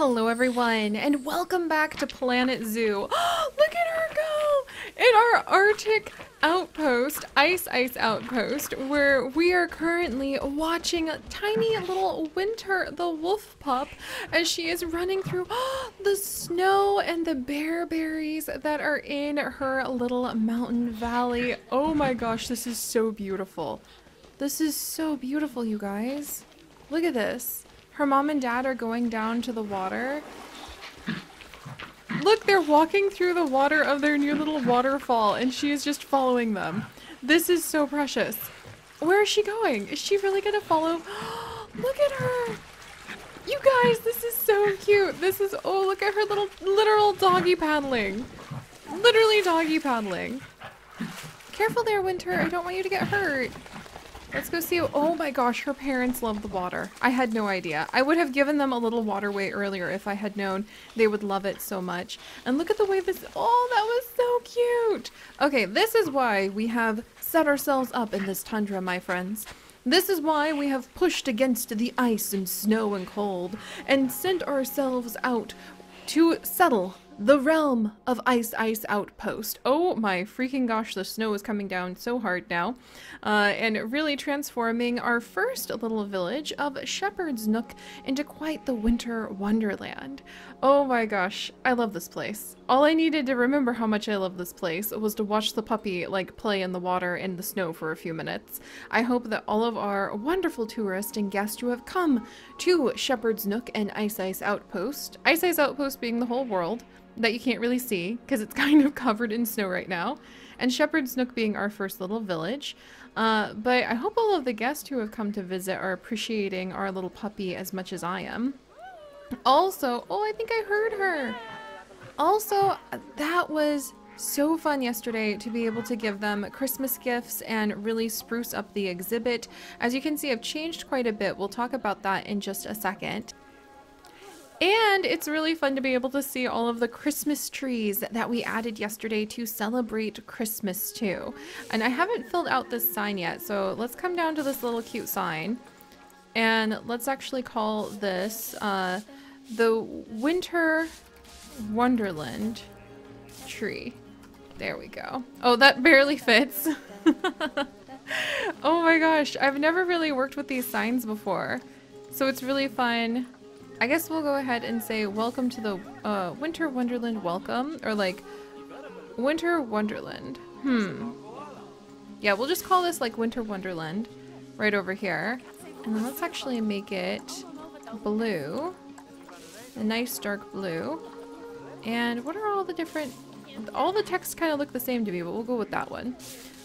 Hello everyone and welcome back to Planet Zoo. Look at her go! In our Arctic outpost, Ice Ice outpost, where we are currently watching tiny little Winter the wolf pup as she is running through the snow and the bear berries that are in her little mountain valley. Oh my gosh, this is so beautiful. This is so beautiful, you guys. Look at this. Her mom and dad are going down to the water. Look, they're walking through the water of their new little waterfall and she is just following them. This is so precious. Where is she going? Is she really gonna follow? look at her! You guys, this is so cute. This is, oh, look at her little literal doggy paddling. Literally doggy paddling. Careful there, Winter. I don't want you to get hurt. Let's go see. Oh my gosh, her parents love the water. I had no idea. I would have given them a little waterway earlier if I had known they would love it so much. And look at the way this. Oh, that was so cute. Okay, this is why we have set ourselves up in this tundra, my friends. This is why we have pushed against the ice and snow and cold and sent ourselves out to settle the realm of Ice Ice Outpost. Oh my freaking gosh, the snow is coming down so hard now. Uh, and really transforming our first little village of Shepherd's Nook into quite the winter wonderland. Oh my gosh, I love this place. All I needed to remember how much I love this place was to watch the puppy like play in the water and the snow for a few minutes. I hope that all of our wonderful tourists and guests who have come to Shepherd's Nook and Ice Ice Outpost, Ice Ice Outpost being the whole world, that you can't really see because it's kind of covered in snow right now. And Shepherd's Nook being our first little village. Uh, but I hope all of the guests who have come to visit are appreciating our little puppy as much as I am. Also, oh, I think I heard her. Also, that was so fun yesterday to be able to give them Christmas gifts and really spruce up the exhibit. As you can see, I've changed quite a bit. We'll talk about that in just a second. And it's really fun to be able to see all of the Christmas trees that we added yesterday to celebrate Christmas too. And I haven't filled out this sign yet, so let's come down to this little cute sign. And let's actually call this uh, the Winter Wonderland tree. There we go. Oh, that barely fits. oh my gosh, I've never really worked with these signs before. So it's really fun I guess we'll go ahead and say welcome to the uh, Winter Wonderland welcome. Or like, Winter Wonderland. Hmm. Yeah, we'll just call this like Winter Wonderland right over here. And then let's actually make it blue. A nice dark blue. And what are all the different... All the texts kind of look the same to me, but we'll go with that one.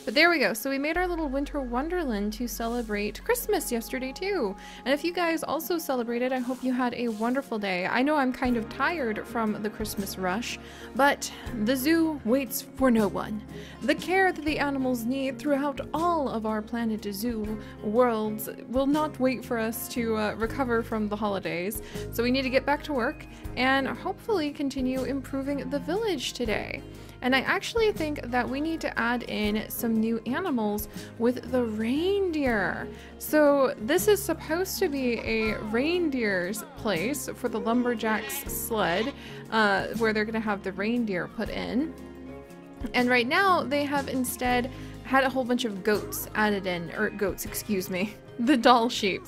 But there we go. So we made our little winter wonderland to celebrate Christmas yesterday too. And if you guys also celebrated, I hope you had a wonderful day. I know I'm kind of tired from the Christmas rush, but the zoo waits for no one. The care that the animals need throughout all of our Planet Zoo worlds will not wait for us to uh, recover from the holidays. So we need to get back to work and hopefully continue improving the village today. And I actually think that we need to add in some new animals with the reindeer. So this is supposed to be a reindeer's place for the lumberjack's sled, uh, where they're gonna have the reindeer put in. And right now they have instead had a whole bunch of goats added in, or goats, excuse me, the Dall sheep.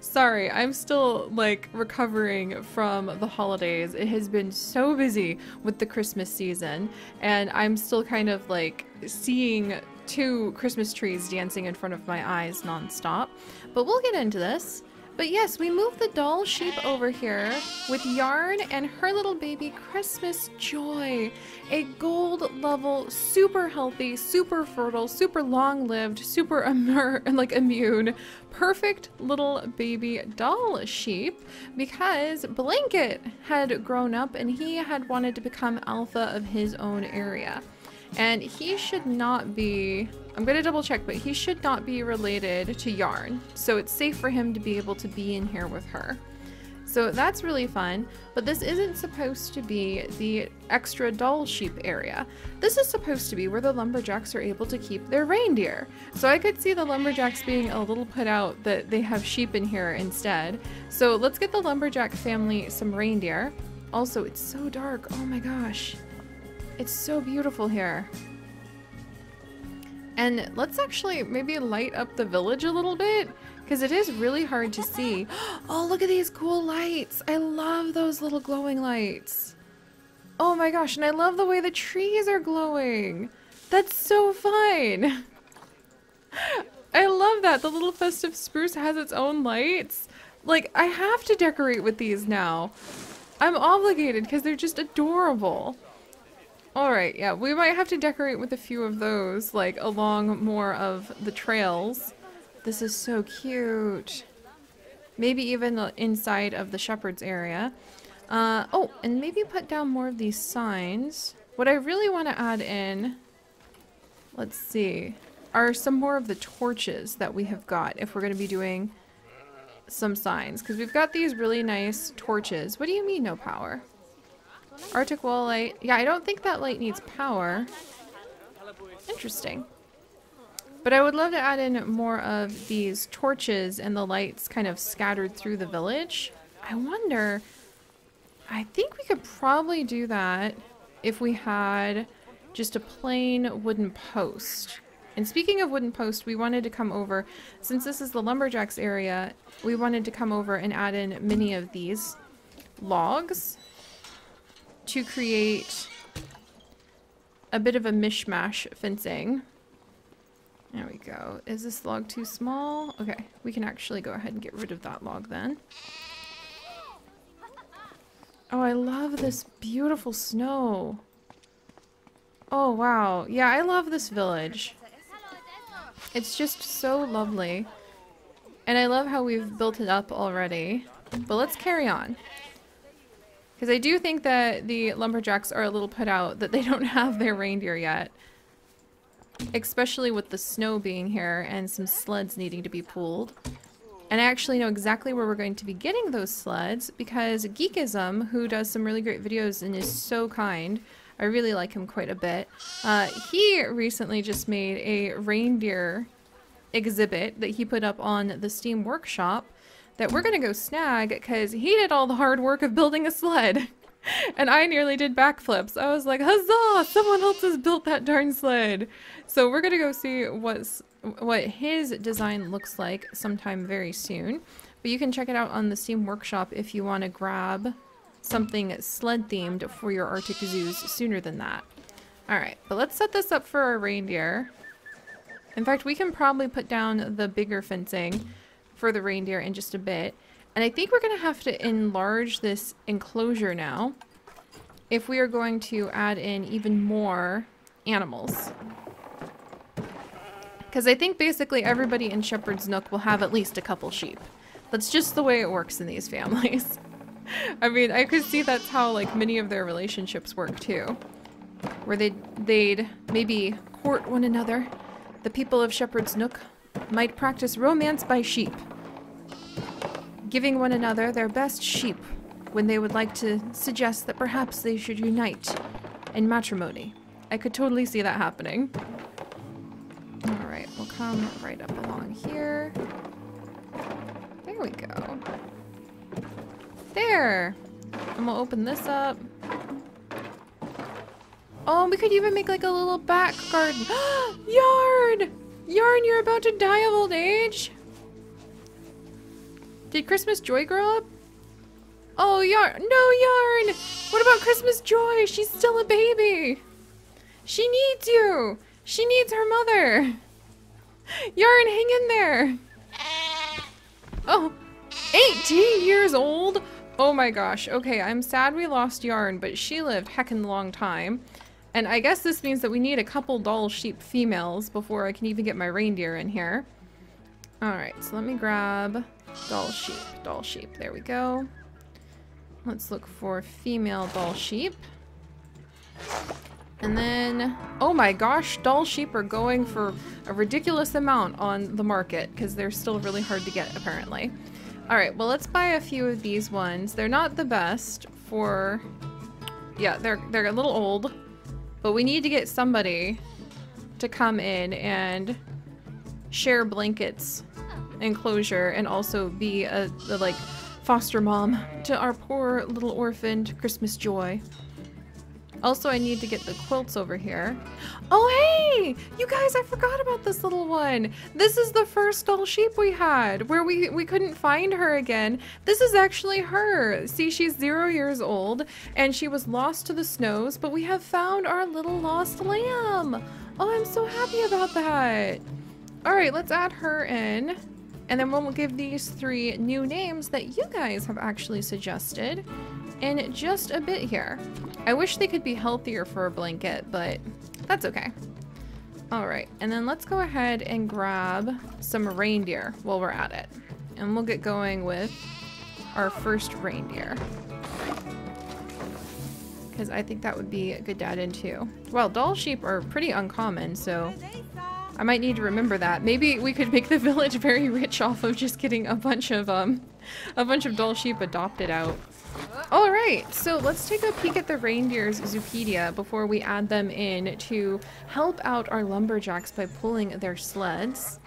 Sorry, I'm still like recovering from the holidays. It has been so busy with the Christmas season, and I'm still kind of like seeing two Christmas trees dancing in front of my eyes nonstop. But we'll get into this. But yes, we moved the Dall sheep over here with Yarn and her little baby Christmas Joy. A gold level, super healthy, super fertile, super long lived, super like immune, perfect little baby Dall sheep because Blanket had grown up and he had wanted to become alpha of his own area. And he should not be, I'm gonna double check, but he should not be related to Yarn. So it's safe for him to be able to be in here with her. So that's really fun, but this isn't supposed to be the extra Dall sheep area. This is supposed to be where the lumberjacks are able to keep their reindeer. So I could see the lumberjacks being a little put out that they have sheep in here instead. So let's get the lumberjack family some reindeer. Also, it's so dark. Oh my gosh. It's so beautiful here. And let's actually maybe light up the village a little bit because it is really hard to see. Oh, look at these cool lights. I love those little glowing lights. Oh my gosh, and I love the way the trees are glowing. That's so fun. I love that. The little festive spruce has its own lights. Like, I have to decorate with these now. I'm obligated because they're just adorable. Alright, yeah, we might have to decorate with a few of those, like, along more of the trails. This is so cute. Maybe even the inside of the shepherd's area. Uh, oh, and maybe put down more of these signs. What I really want to add in, let's see, are some more of the torches that we have got if we're going to be doing some signs. Because we've got these really nice torches. What do you mean no power? Arctic wall light. Yeah, I don't think that light needs power. Interesting. But I would love to add in more of these torches and the lights kind of scattered through the village. I wonder, I think we could probably do that if we had just a plain wooden post. And speaking of wooden post, we wanted to come over, since this is the lumberjacks area, we wanted to come over and add in many of these logs to create a bit of a mishmash fencing. There we go. Is this log too small? Okay, we can actually go ahead and get rid of that log then. Oh, I love this beautiful snow. Oh, wow. Yeah, I love this village. It's just so lovely. And I love how we've built it up already. But let's carry on. Because I do think that the lumberjacks are a little put out that they don't have their reindeer yet. Especially with the snow being here and some sleds needing to be pulled. And I actually know exactly where we're going to be getting those sleds because Geekism, who does some really great videos and is so kind, I really like him quite a bit, uh, he recently just made a reindeer exhibit that he put up on the Steam Workshop that we're going to go snag because he did all the hard work of building a sled. and I nearly did backflips. I was like, huzzah! Someone else has built that darn sled. So we're gonna go see what's what his design looks like sometime very soon. But you can check it out on the Steam Workshop if you want to grab something sled themed for your Arctic zoos sooner than that. Alright, but let's set this up for our reindeer. In fact, we can probably put down the bigger fencing for the reindeer in just a bit. And I think we're going to have to enlarge this enclosure now if we are going to add in even more animals. Because I think basically everybody in Shepherd's Nook will have at least a couple sheep. That's just the way it works in these families. I mean, I could see that's how like many of their relationships work too. Where they'd, they'd maybe court one another. The people of Shepherd's Nook might practice romance by sheep giving one another their best sheep when they would like to suggest that perhaps they should unite in matrimony. I could totally see that happening. Alright, we'll come right up along here. There we go. There! And we'll open this up. Oh, we could even make like a little back garden. Yarn! Yarn, you're about to die of old age? Did Christmas Joy grow up? Oh, Yarn. No, Yarn. What about Christmas Joy? She's still a baby. She needs you. She needs her mother. Yarn, hang in there. Oh, 18 years old? Oh my gosh. Okay, I'm sad we lost Yarn, but she lived heckin' long time. And I guess this means that we need a couple Dall sheep females before I can even get my reindeer in here. Alright, so let me grab Dall sheep, Dall sheep. There we go. Let's look for female Dall sheep. And then, oh my gosh, Dall sheep are going for a ridiculous amount on the market because they're still really hard to get apparently. All right, well, let's buy a few of these ones. They're not the best for... Yeah, they're, they're a little old, but we need to get somebody to come in and share blankets enclosure and also be a, a like foster mom to our poor little orphaned Christmas joy. Also, I need to get the quilts over here. Oh, hey! You guys, I forgot about this little one. This is the first Dall sheep we had, where we, we couldn't find her again. This is actually her. See, she's zero years old, and she was lost to the snows, but we have found our little lost lamb. Oh, I'm so happy about that. All right, let's add her in. And then we'll give these three new names that you guys have actually suggested in just a bit here. I wish they could be healthier for a blanket, but that's okay. All right, and then let's go ahead and grab some reindeer while we're at it. And we'll get going with our first reindeer. Because I think that would be a good to add in too. Well, Dall sheep are pretty uncommon, so I might need to remember that. Maybe we could make the village very rich off of just getting a bunch of um a bunch of Dall sheep adopted out. Alright, so let's take a peek at the reindeer's Zoopedia before we add them in to help out our lumberjacks by pulling their sleds.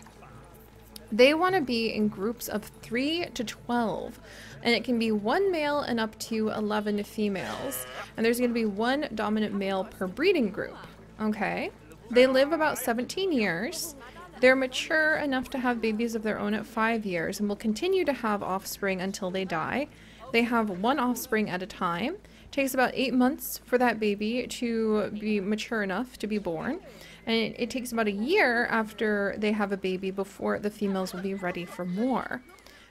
They want to be in groups of 3 to 12, and it can be one male and up to 11 females. And there's going to be one dominant male per breeding group. Okay. They live about 17 years. They're mature enough to have babies of their own at 5 years and will continue to have offspring until they die. They have one offspring at a time. It takes about eight months for that baby to be mature enough to be born. And it, it takes about a year after they have a baby before the females will be ready for more.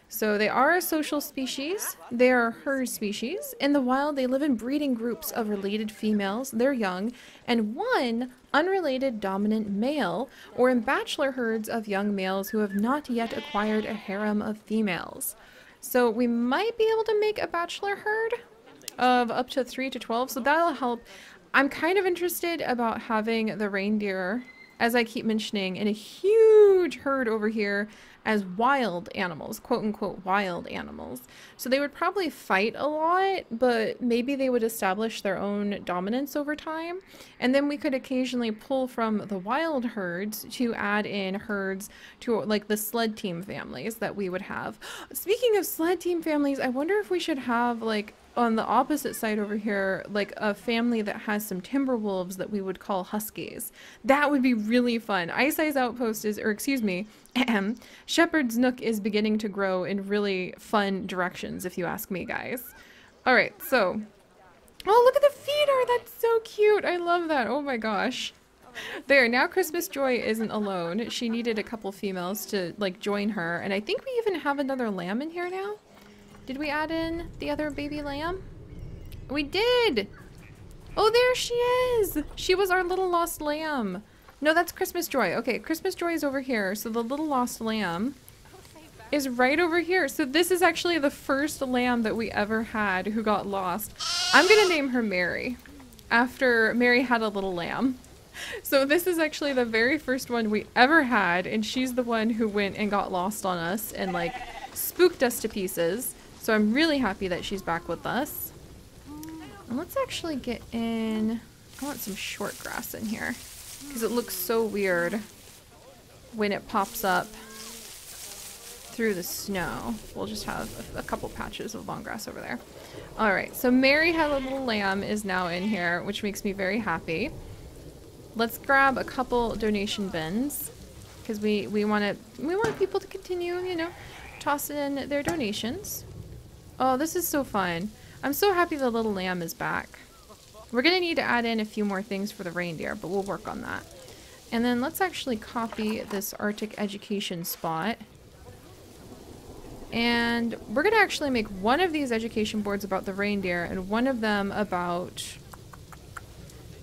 So they are a social species. They are herd species. In the wild, they live in breeding groups of related females, they're young, and one unrelated dominant male, or in bachelor herds of young males who have not yet acquired a harem of females. So we might be able to make a bachelor herd of up to 3 to 12, so that'll help. I'm kind of interested about having the reindeer, as I keep mentioning, in a huge herd over here as wild animals, quote unquote wild animals. So they would probably fight a lot, but maybe they would establish their own dominance over time. And then we could occasionally pull from the wild herds to add in herds to like the sled team families that we would have. Speaking of sled team families, I wonder if we should have like on the opposite side over here, like a family that has some timber wolves that we would call huskies. That would be really fun. Ice Ice Outpost is, or excuse me, Shepherd's Nook is beginning to grow in really fun directions, if you ask me, guys. All right, so, oh, look at the feeder. That's so cute. I love that. Oh my gosh. There, now Christmas Joy isn't alone. She needed a couple females to, like, join her. And I think we even have another lamb in here now. Did we add in the other baby lamb? We did! Oh, there she is! She was our little lost lamb. No, that's Christmas Joy. Okay, Christmas Joy is over here. So the little lost lamb is right over here. So this is actually the first lamb that we ever had who got lost. I'm gonna name her Mary after Mary had a little lamb. So this is actually the very first one we ever had and she's the one who went and got lost on us and like spooked us to pieces. So I'm really happy that she's back with us. And let's actually get in... I want some short grass in here. Because it looks so weird when it pops up through the snow. We'll just have a, a couple patches of long grass over there. Alright, so Mary had a little lamb is now in here, which makes me very happy. Let's grab a couple donation bins because we we want to we want people to continue, you know, tossing in their donations. Oh, this is so fun. I'm so happy the little lamb is back. We're going to need to add in a few more things for the reindeer, but we'll work on that. And then let's actually copy this Arctic education spot. And we're going to actually make one of these education boards about the reindeer and one of them about...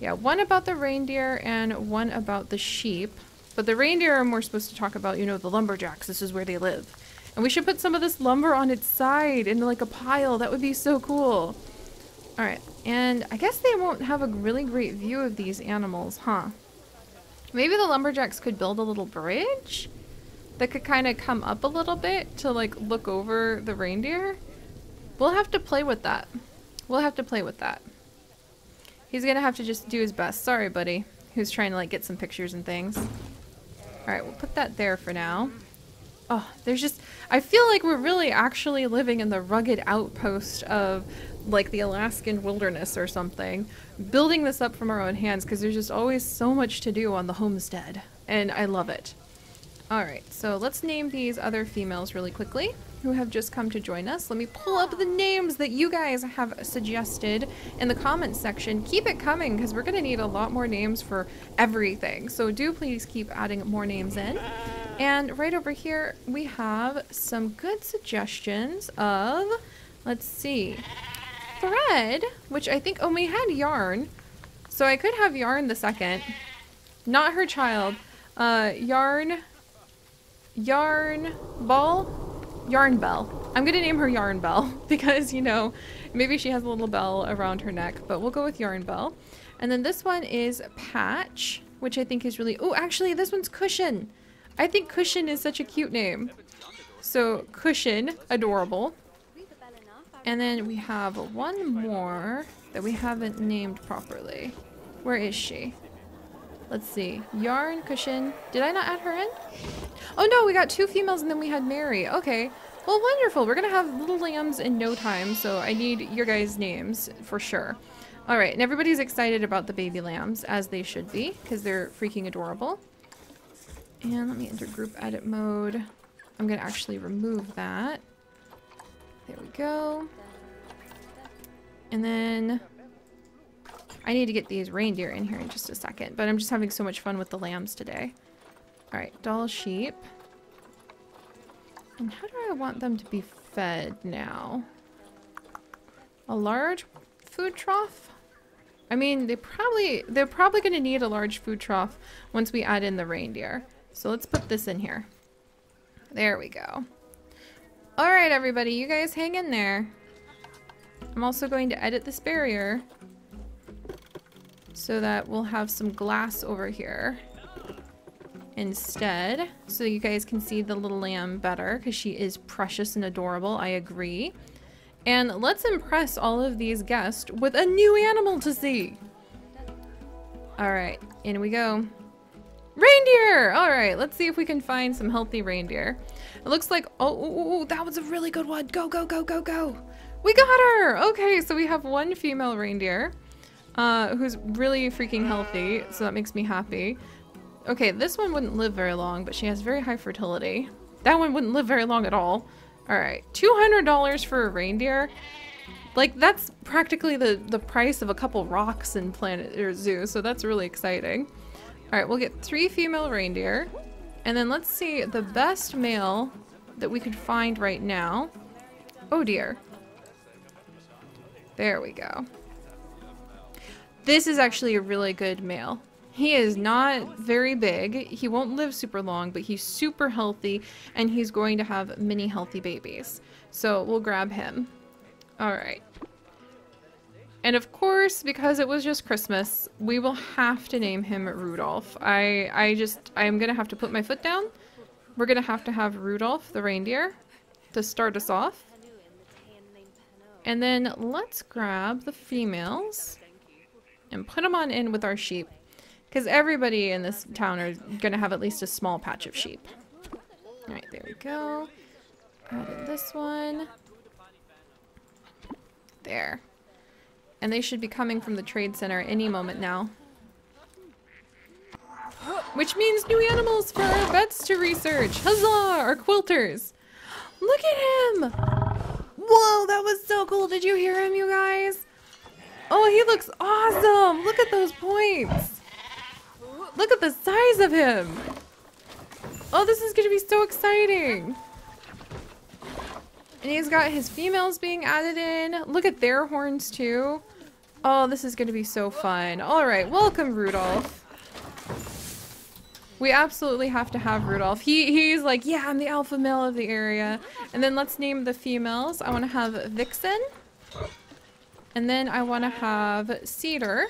Yeah, one about the reindeer and one about the sheep. But the reindeer are more supposed to talk about, you know, the lumberjacks. This is where they live. And we should put some of this lumber on its side in like a pile. That would be so cool. Alright, and I guess they won't have a really great view of these animals, huh? Maybe the lumberjacks could build a little bridge? that could kind of come up a little bit to like look over the reindeer. We'll have to play with that. We'll have to play with that. He's gonna have to just do his best. Sorry, buddy. Who's trying to like get some pictures and things. Alright, we'll put that there for now. Oh, there's just... I feel like we're really actually living in the rugged outpost of like the Alaskan wilderness or something. Building this up from our own hands because there's just always so much to do on the homestead. And I love it. Alright, so let's name these other females really quickly who have just come to join us. Let me pull up the names that you guys have suggested in the comments section. Keep it coming because we're going to need a lot more names for everything. So do please keep adding more names in. And right over here, we have some good suggestions of, let's see, Thread, which I think, oh, we had Yarn. So I could have Yarn the second. Not her child. Uh, Yarn Yarn Ball? Yarn Bell. I'm gonna name her Yarn Bell because, you know, maybe she has a little bell around her neck, but we'll go with Yarn Bell. And then this one is Patch, which I think is really... Oh, actually, this one's Cushion. I think Cushion is such a cute name. So, Cushion, adorable. And then we have one more that we haven't named properly. Where is she? Let's see. Yarn, cushion. Did I not add her in? Oh no, we got two females and then we had Mary. Okay. Well, wonderful. We're going to have little lambs in no time, so I need your guys' names for sure. All right, and everybody's excited about the baby lambs, as they should be, because they're freaking adorable. And let me enter group edit mode. I'm to actually remove that. There we go. And then I need to get these reindeer in here in just a second, but I'm just having so much fun with the lambs today. Alright, Dall sheep. And how do I want them to be fed now? A large food trough? I mean, they probably, they're probably going to need a large food trough once we add in the reindeer. So let's put this in here. There we go. Alright, everybody, you guys hang in there. I'm also going to edit this barrier so that we'll have some glass over here instead so you guys can see the little lamb better because she is precious and adorable I agree and let's impress all of these guests with a new animal to see all right in we go reindeer all right let's see if we can find some healthy reindeer it looks like oh, that was a really good one go go go go go we got her okay so we have one female reindeer uh, who's really freaking healthy, so that makes me happy. Okay, this one wouldn't live very long, but she has very high fertility. That one wouldn't live very long at all. Alright, $200 for a reindeer? Like, that's practically the, the price of a couple rocks in Planet or Zoo, so that's really exciting. Alright, we'll get three female reindeer. And then let's see the best male that we could find right now. Oh dear. There we go. This is actually a really good male. He is not very big. He won't live super long, but he's super healthy and he's going to have many healthy babies. So we'll grab him. All right. And of course, because it was just Christmas, we will have to name him Rudolph. I, I just, I'm going to have to put my foot down. We're going to have to have Rudolph the reindeer to start us off. And then let's grab the females and put them on in with our sheep. Because everybody in this town are going to have at least a small patch of sheep. Alright, there we go. Added this one. There. And they should be coming from the trade center any moment now. Which means new animals for our vets to research. Huzzah! Our quilters. Look at him! Whoa, that was so cool. Did you hear him, you guys? Oh, he looks awesome! Look at those points! Look at the size of him! Oh, this is gonna be so exciting! And he's got his females being added in. Look at their horns too. Oh, this is gonna be so fun. Alright, welcome Rudolph. We absolutely have to have Rudolph. He He's like, yeah, I'm the alpha male of the area. And then let's name the females. I want to have Vixen. And then I want to have Cedar.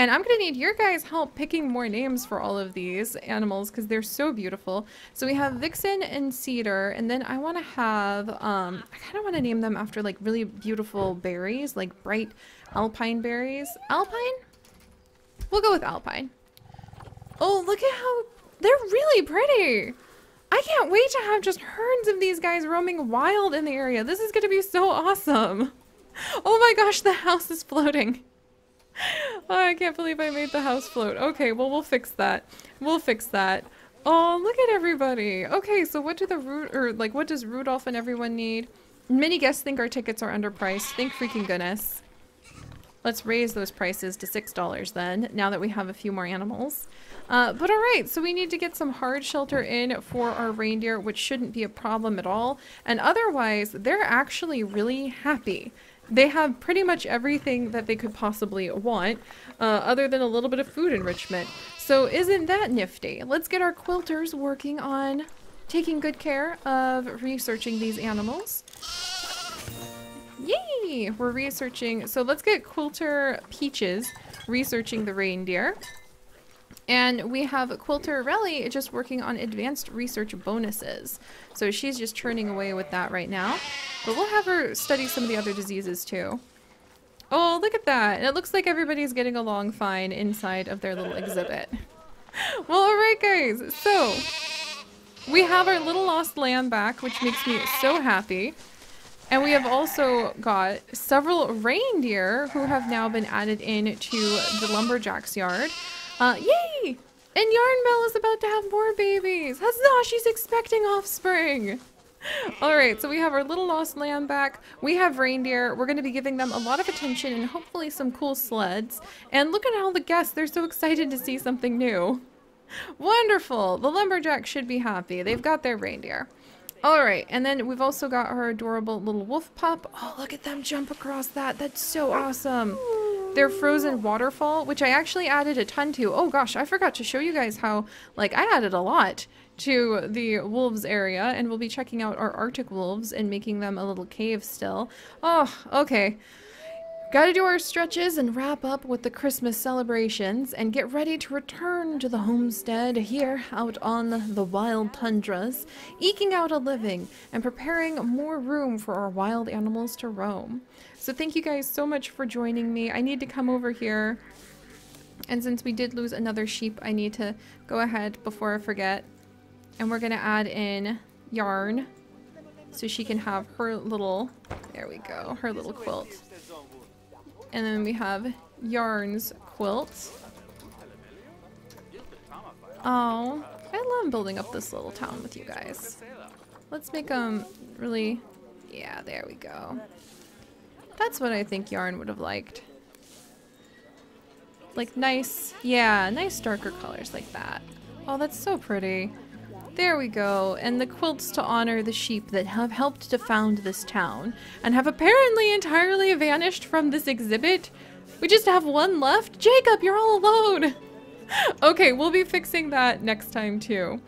And I'm going to need your guys' help picking more names for all of these animals because they're so beautiful. So we have Vixen and Cedar, and then I want to have, um, I kind of want to name them after like really beautiful berries, like bright alpine berries. Alpine? We'll go with alpine. Oh, look at how, they're really pretty. I can't wait to have just herds of these guys roaming wild in the area. This is going to be so awesome. Oh my gosh, the house is floating. Oh, I can't believe I made the house float. Okay, well, we'll fix that. We'll fix that. Oh, look at everybody. Okay, so what do the root or like what does Rudolph and everyone need? Many guests think our tickets are underpriced. Thank freaking goodness. Let's raise those prices to $6 then, now that we have a few more animals. Uh, but alright, so we need to get some hard shelter in for our reindeer, which shouldn't be a problem at all. And otherwise, they're actually really happy. They have pretty much everything that they could possibly want, uh, other than a little bit of food enrichment. So isn't that nifty? Let's get our quilters working on taking good care of researching these animals. Yay! We're researching. So let's get Quilter Peaches researching the reindeer. And we have Quilter Relly just working on advanced research bonuses. So she's just churning away with that right now. But we'll have her study some of the other diseases too. Oh, look at that. And it looks like everybody's getting along fine inside of their little exhibit. well, alright guys. So, we have our little lost lamb back, which makes me so happy. And we have also got several reindeer who have now been added in to the lumberjack's yard. Uh, yay! And Yarnbell is about to have more babies. Huzzah! She's expecting offspring. All right, so we have our little lost lamb back. We have reindeer. We're going to be giving them a lot of attention and hopefully some cool sleds. And look at all the guests. They're so excited to see something new. Wonderful. The lumberjack should be happy. They've got their reindeer. All right, and then we've also got our adorable little wolf pup. Oh, look at them jump across that. That's so awesome their frozen waterfall, which I actually added a ton to. Oh gosh, I forgot to show you guys how, like, I added a lot to the wolves area, and we'll be checking out our arctic wolves and making them a little cave still. Oh, okay. Gotta do our stretches and wrap up with the Christmas celebrations and get ready to return to the homestead here out on the wild tundras, eking out a living and preparing more room for our wild animals to roam. So thank you guys so much for joining me. I need to come over here. And since we did lose another sheep, I need to go ahead before I forget. And we're going to add in yarn so she can have her little, there we go, her little quilt. And then we have Yarn's quilt. Oh, I love building up this little town with you guys. Let's make them really, yeah, there we go. That's what I think Yarn would have liked. Like nice, yeah, nice darker colors like that. Oh, that's so pretty. There we go, and the quilts to honor the sheep that have helped to found this town, and have apparently entirely vanished from this exhibit. We just have one left? Jacob, you're all alone! okay, we'll be fixing that next time too.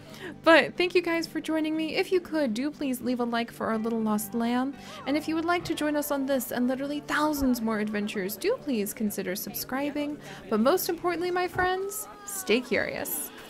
But thank you guys for joining me. If you could, do please leave a like for our little lost lamb. And if you would like to join us on this and literally thousands more adventures, do please consider subscribing. But most importantly, my friends, stay curious.